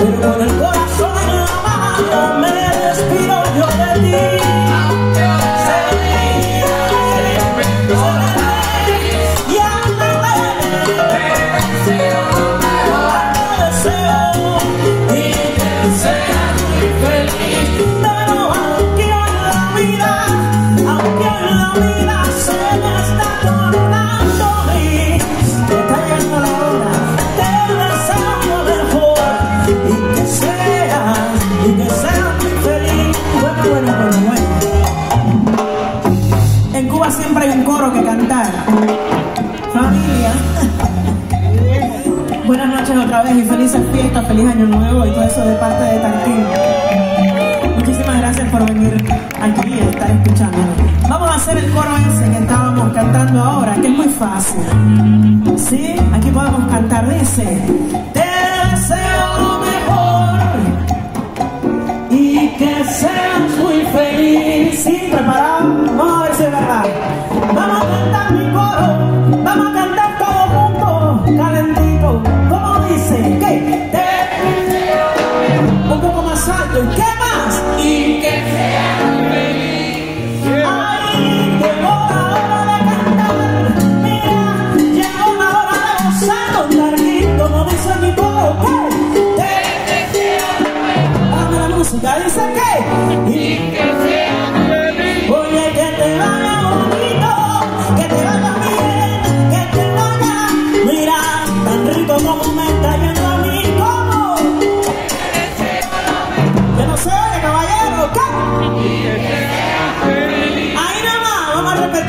Pero y felices fiestas, feliz año nuevo y todo eso de parte de Tartín. Muchísimas gracias por venir aquí y estar escuchándonos. Vamos a hacer el coro ese que estábamos cantando ahora, que es muy fácil. ¿Sí? Aquí podemos cantar, dice, te deseo lo mejor y que seas muy feliz. ¿Sí? ¿Preparado? Poco más Yo no sé, caballero, ¿qué? Ahí nada más, vamos a repetir.